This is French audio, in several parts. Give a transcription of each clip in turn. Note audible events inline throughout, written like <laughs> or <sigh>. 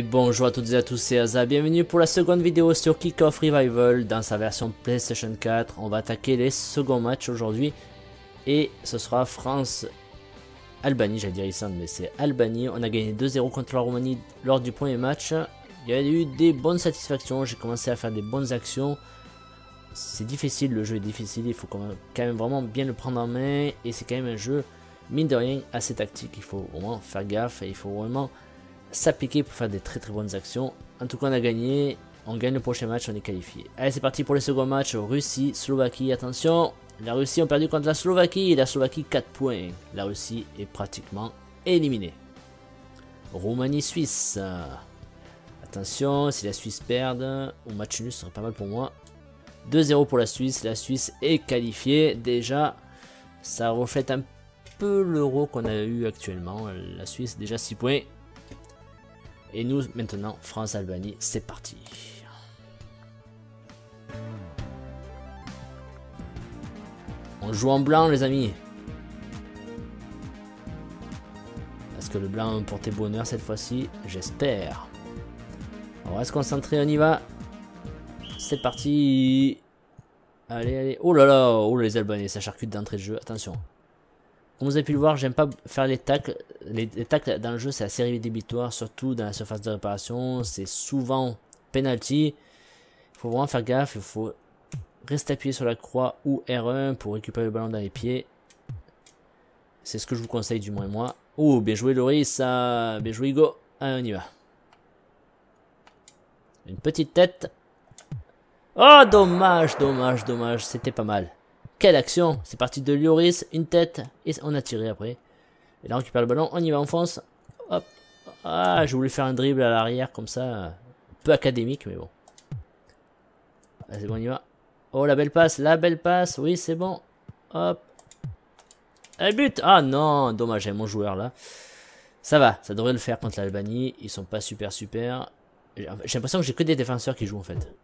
Bonjour à toutes et à tous, c'est Aza, bienvenue pour la seconde vidéo sur Kickoff Revival dans sa version PlayStation 4. On va attaquer les seconds matchs aujourd'hui et ce sera France-Albanie, j'allais dire Islande mais c'est Albanie. On a gagné 2-0 contre la Roumanie lors du premier match. Il y a eu des bonnes satisfactions, j'ai commencé à faire des bonnes actions. C'est difficile, le jeu est difficile, il faut quand même vraiment bien le prendre en main et c'est quand même un jeu, mine de rien, assez tactique. Il faut vraiment faire gaffe et il faut vraiment s'appliquer pour faire des très très bonnes actions. En tout cas, on a gagné. On gagne le prochain match, on est qualifié. Allez, c'est parti pour le second match. Russie, Slovaquie. Attention, la Russie a perdu contre la Slovaquie la Slovaquie 4 points. La Russie est pratiquement éliminée. Roumanie, Suisse. Attention, si la Suisse perd, au match nul, serait pas mal pour moi. 2-0 pour la Suisse. La Suisse est qualifiée. Déjà, ça reflète un peu l'euro qu'on a eu actuellement. La Suisse, déjà 6 points. Et nous, maintenant, France-Albanie, c'est parti. On joue en blanc, les amis. Est-ce que le blanc va porter bonheur cette fois-ci J'espère. On reste concentré, on y va. C'est parti. Allez, allez. Oh là là, oh les Albanais, ça charcute d'entrée de jeu. Attention. Comme vous avez pu le voir, j'aime pas faire les tacles. Les, tacles dans le jeu, c'est assez rédhibitoire, surtout dans la surface de réparation. C'est souvent penalty. Il faut vraiment faire gaffe. Il faut rester appuyé sur la croix ou R1 pour récupérer le ballon dans les pieds. C'est ce que je vous conseille, du moins moi. Oh, bien joué Loris. Bien joué Hugo. Allez, on y va. Une petite tête. Oh, dommage, dommage, dommage. C'était pas mal. Quelle action? C'est parti de Lloris, une tête, et on a tiré après. Et là on récupère le ballon, on y va, on fonce. Hop. Ah, je voulais faire un dribble à l'arrière comme ça. Peu académique, mais bon. C'est bon, on y va. Oh, la belle passe, la belle passe. Oui, c'est bon. Hop. Un but Ah non, dommage, j'ai mon joueur là. Ça va, ça devrait le faire contre l'Albanie. Ils sont pas super super. J'ai l'impression que j'ai que des défenseurs qui jouent en fait.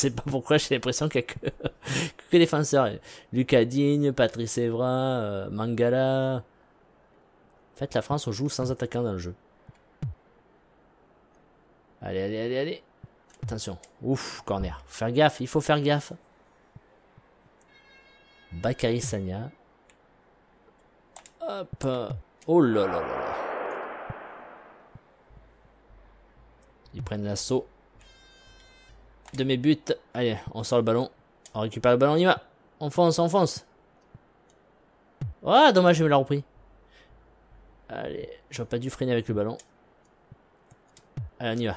Sais pas pourquoi, j'ai l'impression qu'il y a que, <laughs> que défenseurs. Lucas Digne, Patrice Evra, euh, Mangala. En fait, la France, on joue sans attaquant dans le jeu. Allez, allez, allez, allez. Attention. Ouf, corner. Faire gaffe, il faut faire gaffe. Bakary Sanya. Hop. Oh là là là là. Ils prennent l'assaut de mes buts. Allez, on sort le ballon. On récupère le ballon, on y va. On fonce, on fonce. Ah, dommage, je me l'ai repris. Allez, j'aurais pas dû freiner avec le ballon. Allez, on y va.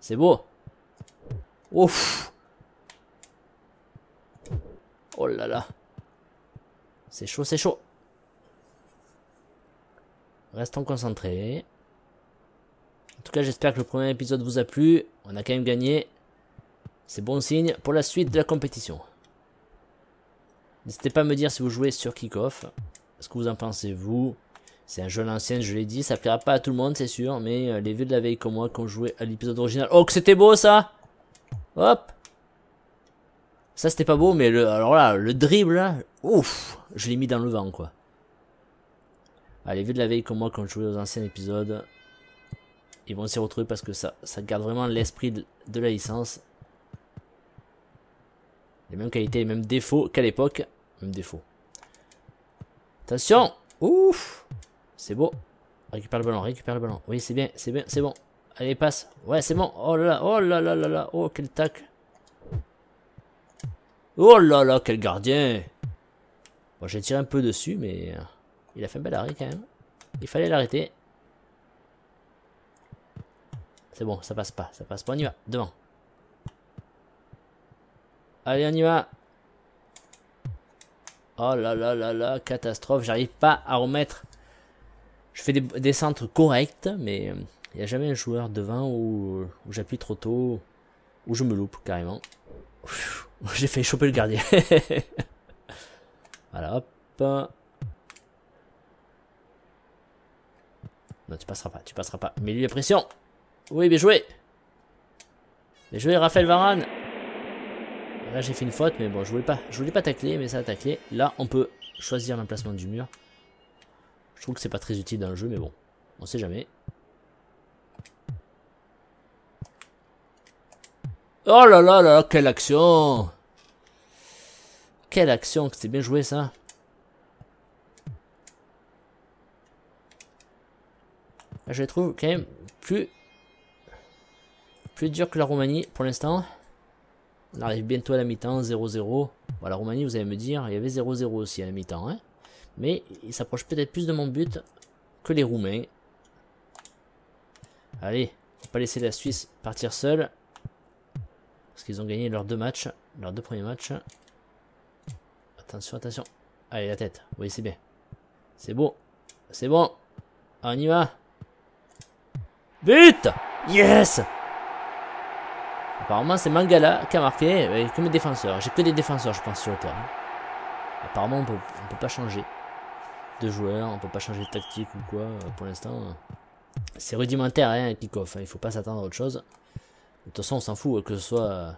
C'est beau. Ouf. Oh là là. C'est chaud, c'est chaud. Restons concentrés. En tout cas, j'espère que le premier épisode vous a plu. On a quand même gagné. C'est bon signe pour la suite de la compétition. N'hésitez pas à me dire si vous jouez sur Kickoff. Ce que vous en pensez, vous? C'est un jeu l'ancienne, je l'ai dit. Ça plaira pas à tout le monde, c'est sûr. Mais euh, les vieux de la veille comme moi, qui ont joué à l'épisode original. Oh, que c'était beau, ça Hop Ça, c'était pas beau, mais le, alors là, le dribble, ouf Je l'ai mis dans le vent, quoi. Ah, les vieux de la veille comme moi, qui ont joué aux anciens épisodes, ils vont s'y retrouver parce que ça, ça garde vraiment l'esprit de la licence. Les mêmes qualités, les mêmes défauts qu'à l'époque. Même défaut. Attention Ouf C'est beau. Récupère le ballon, récupère le ballon. Oui, c'est bien, c'est bien, c'est bon. Allez, passe. Ouais, c'est bon. Oh là là, oh là là là là. Oh, quel tac. Oh là là, quel gardien. Bon, j'ai tiré un peu dessus, mais euh, il a fait un bel arrêt quand même. Il fallait l'arrêter. C'est bon, ça passe pas, ça passe pas. On y va, devant. Allez, on y va. Oh là là là là, catastrophe. J'arrive pas à remettre. Je fais des, centres corrects, mais il euh, n'y a jamais un joueur devant où, où j'appuie trop tôt, où je me loupe carrément. <laughs> J'ai fait choper le gardien. <laughs> voilà, hop. Non, tu passeras pas, tu passeras pas. Mais lui, la pression. Oui, bien joué. Bien joué, Raphaël Varane. Là j'ai fait une faute mais bon je voulais pas je voulais pas tacler mais ça a taclé. Là on peut choisir l'emplacement du mur. Je trouve que c'est pas très utile dans le jeu mais bon on sait jamais. Oh là là là quelle action Quelle action que c'était bien joué ça Je les trouve quand même plus plus dur que la Roumanie pour l'instant. On arrive bientôt à la mi-temps, 0-0. la Roumanie, vous allez me dire, il y avait 0-0 aussi à la mi-temps. Hein Mais il s'approche peut-être plus de mon but que les Roumains. Allez, faut pas laisser la Suisse partir seule. Parce qu'ils ont gagné leurs deux matchs, leurs deux premiers matchs. Attention, attention. Allez, la tête. Oui, c'est bien. C'est beau. C'est bon. On y va. But Yes Apparemment, c'est Mangala qui a marqué, comme défenseur. J'ai que des défenseurs, je pense, sur le terrain. Apparemment, on peut, peut pas changer de joueur, on peut pas changer de tactique ou quoi, euh, pour l'instant. C'est rudimentaire, hein, kick-off. Hein, il faut pas s'attendre à autre chose. De toute façon, on s'en fout, que ce soit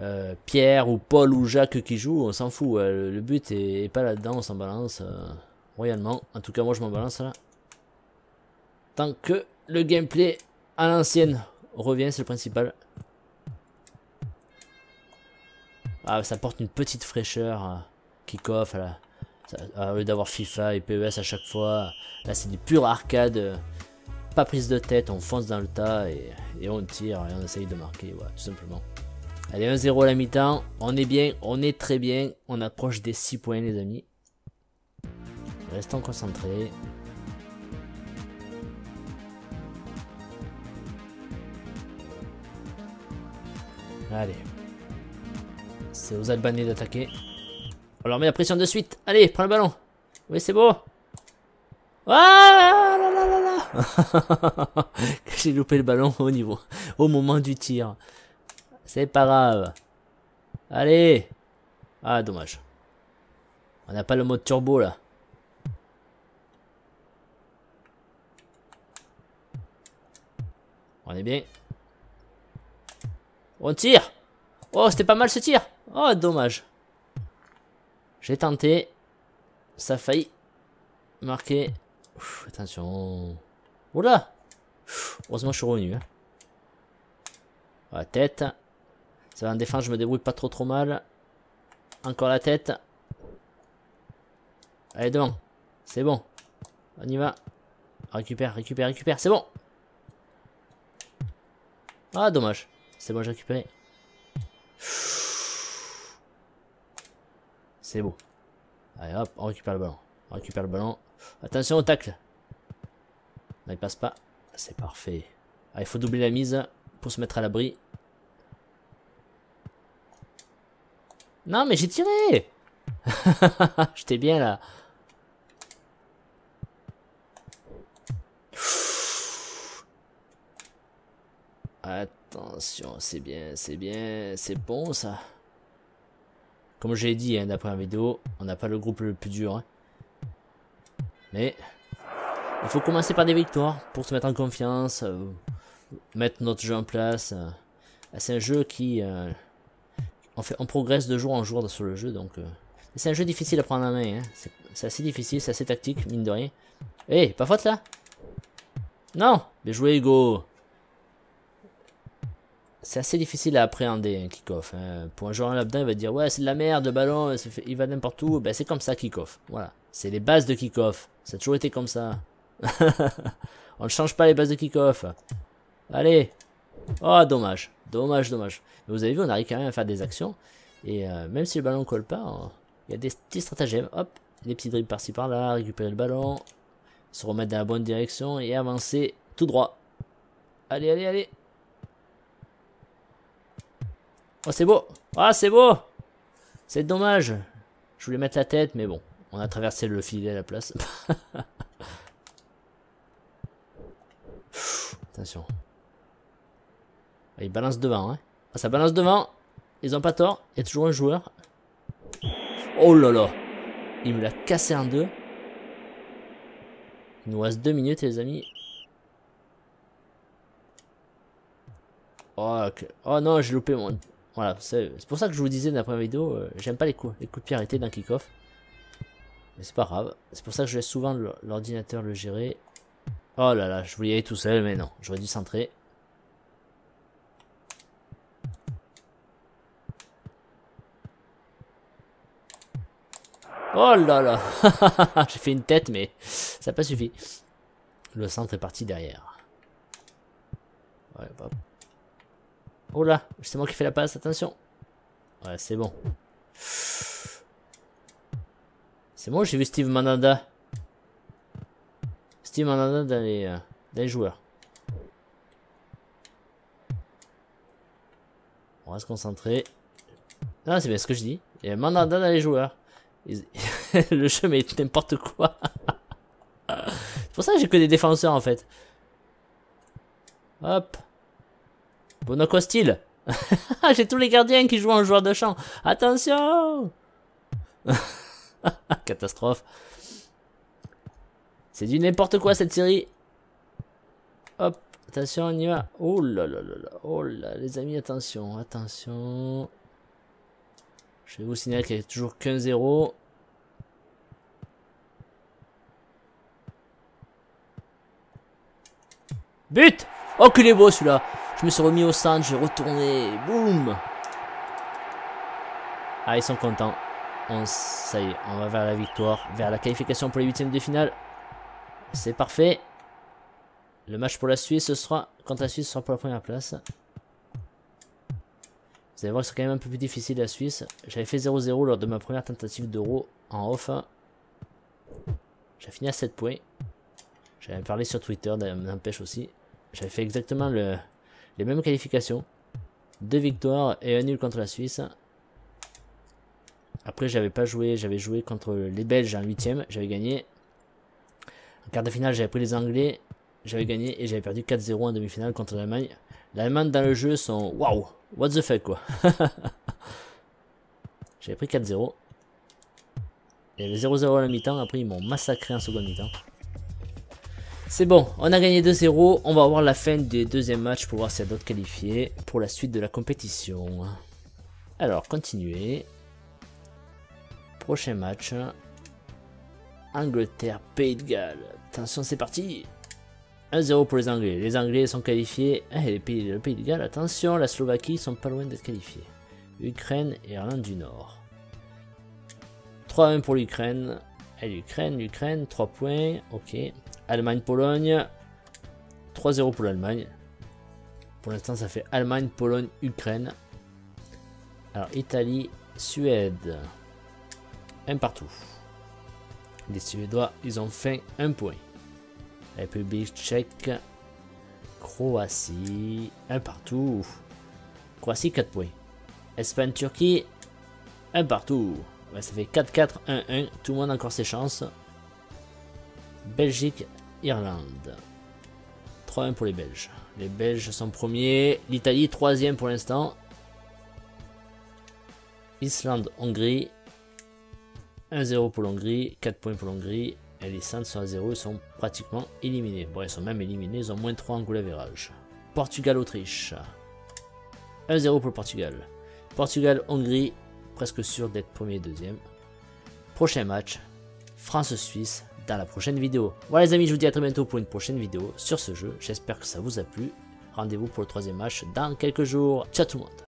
euh, Pierre ou Paul ou Jacques qui joue, on s'en fout. le, but est, pas là-dedans, on s'en balance euh, royalement. En tout cas, moi, je m'en balance là. Tant que le gameplay à l'ancienne revient, c'est le principal. Ah, ça porte une petite fraîcheur. Kick-off, là. au lieu d'avoir FIFA et PES à chaque fois. Là, c'est du pur arcade. Euh, pas prise de tête, on fonce dans le tas et, on tire et on essaye de marquer, voilà, tout simplement. Allez, 1-0 à la mi-temps. On est bien, on est très bien. On approche des 6 points, les amis. Restons concentrés. Allez. C'est aux Albanais d'attaquer. On leur met la pression de suite. Allez, prends le ballon. Oui, c'est beau. Ah là là là là <laughs> J'ai loupé le ballon au niveau, au moment du tir. C'est pas grave. Allez. Ah, dommage. On n'a pas le mode turbo là. On est bien. On tire Oh, c'était pas mal ce tir Oh, dommage. J'ai tenté. Ça a failli marquer. attention. Oula Heureusement, je suis revenu. Hein. La tête. Ça va en défense, je me débrouille pas trop trop mal. Encore la tête. Allez, devant. C'est bon. On y va. Récupère, récupère, récupère. C'est bon. Ah, dommage. C'est bon, j'ai récupéré. C'est beau. Allez hop, on récupère le ballon. On récupère le ballon. Attention au tacle. Non, il passe pas. C'est parfait. Ah, il faut doubler la mise pour se mettre à l'abri. Non, mais j'ai tiré <laughs> J'étais bien là. C'est bien, c'est bien, c'est bon ça. Comme j'ai dit hein, d'après la vidéo, on n'a pas le groupe le plus dur. Hein. Mais il faut commencer par des victoires pour se mettre en confiance, euh, mettre notre jeu en place. Euh. c'est un jeu qui... Euh, on, fait, on progresse de jour en jour sur le jeu, donc... c'est un jeu difficile à prendre en main. Hein. C'est assez difficile, c'est assez tactique, mine de rien. Eh, pas faute là Non Bien joué Hugo c'est assez difficile à appréhender un kick-off. Hein. Pour un joueur lambda, il va dire ouais c'est de la merde, le ballon, il va n'importe où. Ben, c'est comme ça kick-off. Voilà, c'est les bases de kick-off. Ça a toujours été comme ça. <laughs> On ne change pas les bases de kick-off. Allez. Oh dommage, dommage, dommage. Mais vous avez vu, on arrive quand même à faire des actions. Et euh, même si le ballon colle pas, il y a des petits stratagèmes. Hop, des petits dribbles par-ci par-là, récupérer le ballon, se remettre dans la bonne direction et avancer tout droit. Allez, allez, allez. Oh, c'est beau. Ah, c'est beau. C'est dommage. Je voulais mettre la tête, mais bon. On a traversé le filet à la place. <laughs> Attention. Ah, il balance devant. Hein. Ah, ça balance devant. Ils ont pas tort. Il y a toujours un joueur. Oh là là. Il me l'a cassé en deux. Il nous reste deux minutes, les amis. Oh, oh non, j'ai loupé mon... Voilà, c'est pour ça que je vous disais dans la première vidéo, euh, j'aime pas les coups, les coups de pied arrêtés d'un kick-off. Mais c'est pas grave, c'est pour ça que je laisse souvent l'ordinateur le gérer. Oh là là, je voulais y aller tout seul, mais non, j'aurais dû centrer. Oh là là <laughs> J'ai fait une tête, mais ça n'a pas suffi. Le centre est parti derrière. Ouais, hop. Oh là, c'est moi qui fais la passe, attention. Ouais, c'est bon. C'est bon, j'ai vu Steve Mandanda. Steve Mandanda dans les, euh, dans les joueurs. On va se concentrer. Non, c'est bien ce que je dis. Il y a Mandanda dans les joueurs. <laughs> le jeu mais n'importe quoi. <laughs> c'est pour ça que j'ai que des défenseurs en fait. Hop. Style. <laughs> j'ai tous les gardiens qui jouent en joueur de champ. Attention <laughs> Catastrophe. C'est du n'importe quoi cette série. Hop, attention, on y va. Oh là là là là. Oh là, les amis, attention, attention. Je vais vous signaler qu'il y a toujours qu'un 0. But Oh, qu'il est beau celui-là Je me suis remis au centre, j'ai retourné. Boum Ah, ils sont contents. On, ça y est, on va vers la victoire, vers la qualification pour les huitièmes de finale. C'est parfait. Le match pour la Suisse, ce sera, quand la Suisse sera pour la première place. Vous allez voir c'est quand même un peu plus difficile la Suisse. J'avais fait 0-0 lors de ma première tentative d'euro en off. J'ai fini à 7 points. J'avais parlé sur Twitter, n'empêche aussi. J'avais fait exactement le, les mêmes qualifications. Deux victoires et un nul contre la Suisse. Après, j'avais pas joué, j'avais joué contre les Belges en huitième, j'avais gagné. En quart de finale, j'avais pris les Anglais, j'avais gagné et j'avais perdu 4-0 en demi-finale contre l'Allemagne. L'Allemagne dans le jeu sont waouh, what the fuck quoi? <laughs> j'avais pris 4-0. Et le 0-0 à la mi-temps, après ils m'ont massacré en seconde mi-temps. C'est bon, on a gagné 2-0. On va voir la fin des deuxième match pour voir s'il y a d'autres qualifiés pour la suite de la compétition. Alors, continuez. Prochain match. Angleterre, Pays de Galles. Attention, c'est parti 1-0 pour les Anglais. Les Anglais sont qualifiés. Eh, les pays, le Pays de Galles, attention, la Slovaquie sont pas loin d'être qualifiés. Ukraine et Irlande du Nord. 3-1 pour l'Ukraine. L'Ukraine, l'Ukraine, 3 points. Ok. Allemagne, Pologne. 3-0 pour l'Allemagne. Pour l'instant, ça fait Allemagne, Pologne, Ukraine. Alors, Italie, Suède. Un partout. Les Suédois, ils ont fait un point. République tchèque, Croatie, un partout. Croatie, 4 points. Espagne, Turquie, un partout. ça fait 4-4, 1-1. Tout le monde a encore ses chances. Belgique, Irlande. 3-1 pour les Belges. Les Belges sont premiers. L'Italie, troisième pour l'instant. Islande, Hongrie. 1-0 pour l'Hongrie, 4 points pour l'Hongrie. Et les Saints sont à 0, ils sont pratiquement éliminés. Bon, ils sont même éliminés, ils ont moins 3 en goal average. Portugal-Autriche. 1-0 pour le Portugal. Portugal-Hongrie, presque sûr d'être premier et deuxième. Prochain match, France-Suisse, dans la prochaine vidéo. Voilà les amis, je vous dis à très bientôt pour une prochaine vidéo sur ce jeu. J'espère que ça vous a plu. Rendez-vous pour le troisième match dans quelques jours. Ciao tout le monde